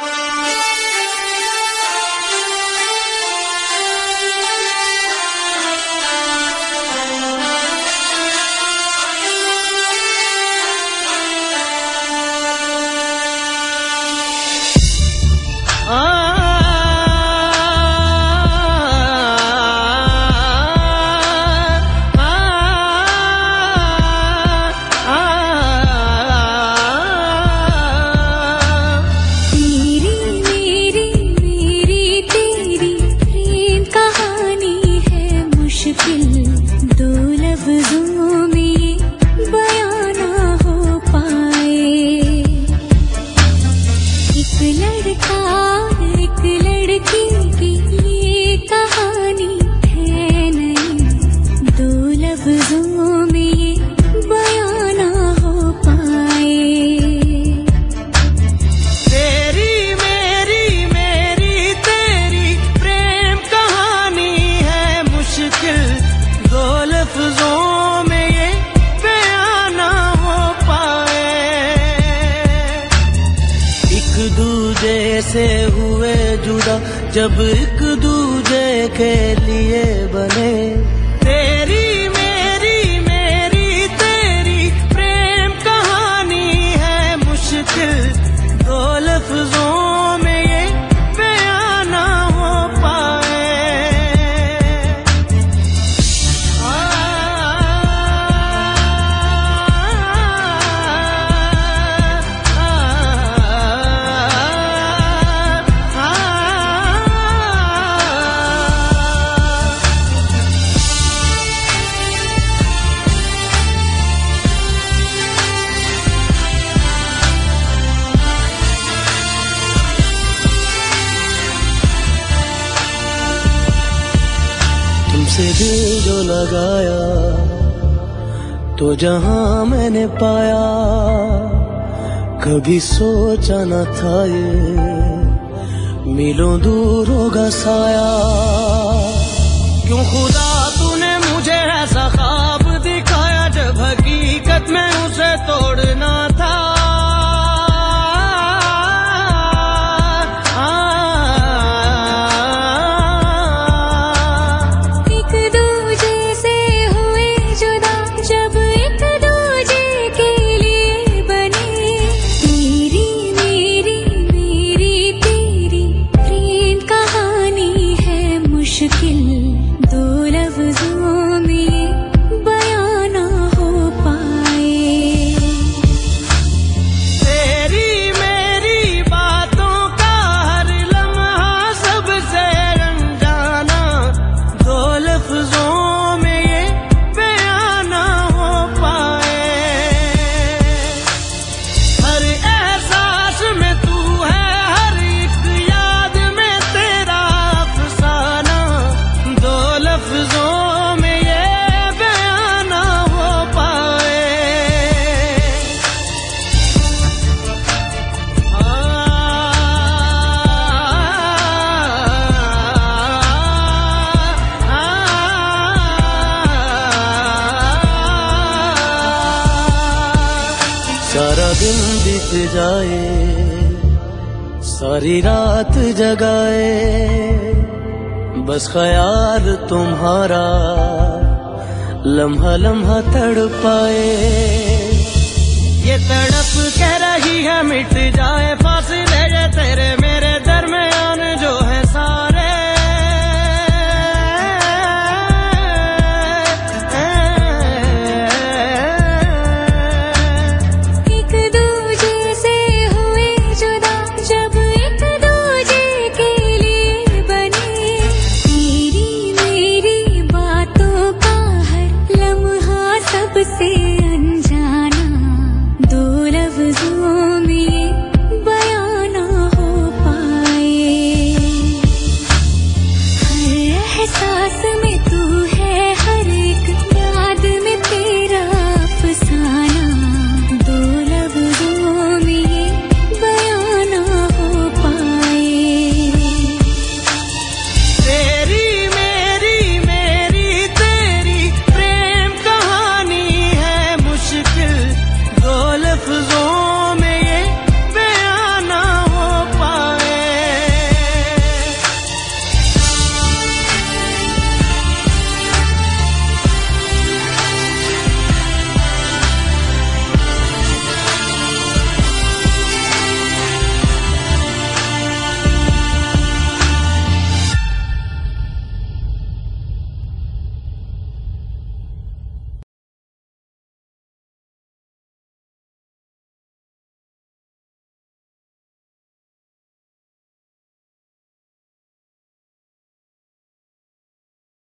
से जब एक दूजे के लिए से दिल जो लगाया तो जहाँ मैंने पाया, कभी सोचा न था ये, मिलो दूर होगा साया। क्यों खुदा तूने मुझे ऐसा सारा दिन बीत जाए, सारी रात जगाए। बस ख्याल तुम्हारा लम्हा लम्हा तड़पाए। ये तड़प कह रही है, मिट जाए फासला।